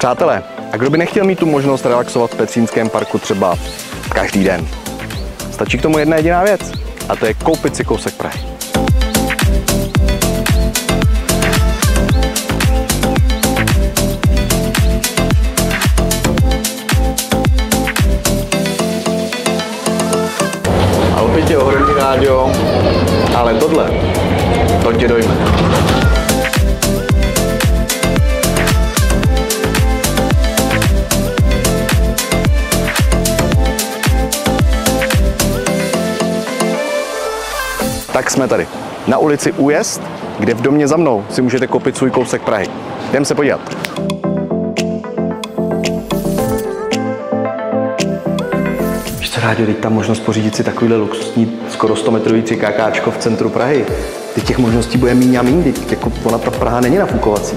Přátelé, a kdo by nechtěl mít tu možnost relaxovat v Petřínském parku třeba každý den? Stačí k tomu jedna jediná věc a to je koupit si kousek Prahy. A opět je ohromný rádio, ale tohle, to tě dojme. Tak jsme tady, na ulici Újezd, kde v domě za mnou si můžete koupit svůj kousek Prahy. Jdem se podívat. Víš rádi, teď tam možnost pořídit si takovýhle luxusní, skoro 100 metrový cikákáčko v centru Prahy. Teď těch možností bude méně a méně, teď jako ona ta Praha není nafukovací.